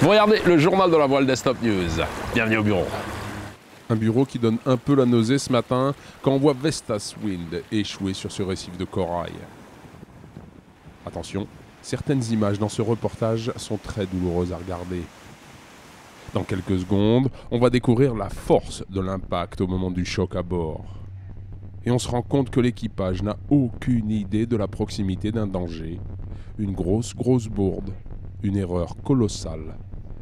Vous regardez le journal de la voile des Stop News. Bienvenue au bureau. Un bureau qui donne un peu la nausée ce matin quand on voit Vestas Wind échouer sur ce récif de corail. Attention, certaines images dans ce reportage sont très douloureuses à regarder. Dans quelques secondes, on va découvrir la force de l'impact au moment du choc à bord. Et on se rend compte que l'équipage n'a aucune idée de la proximité d'un danger. Une grosse, grosse bourde. Une erreur colossale.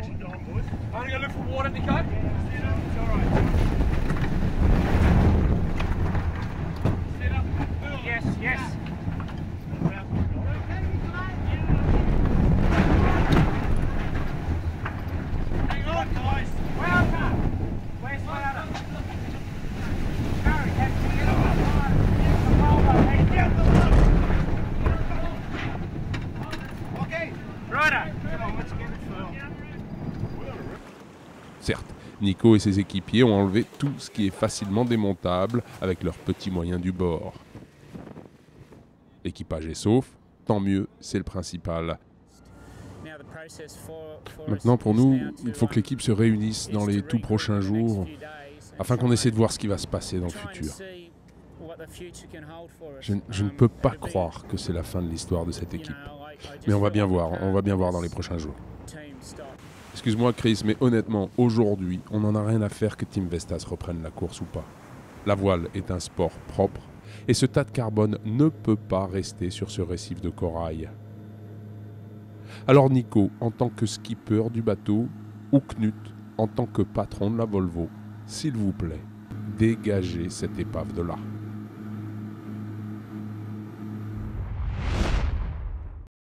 boys? I'm gonna look for water, Nico. Yeah, up. Yes, yes. Hang on, guys. Where's to Certes, Nico et ses équipiers ont enlevé tout ce qui est facilement démontable avec leurs petits moyens du bord. L'équipage est sauf, tant mieux, c'est le principal. Maintenant, pour nous, il faut que l'équipe se réunisse dans les tout prochains jours afin qu'on essaie de voir ce qui va se passer dans le futur. Je, je ne peux pas croire que c'est la fin de l'histoire de cette équipe. Mais on va bien voir, on va bien voir dans les prochains jours. Excuse-moi Chris, mais honnêtement, aujourd'hui, on n'en a rien à faire que Team Vestas reprenne la course ou pas. La voile est un sport propre, et ce tas de carbone ne peut pas rester sur ce récif de corail. Alors Nico, en tant que skipper du bateau, ou Knut, en tant que patron de la Volvo, s'il vous plaît, dégagez cette épave de là.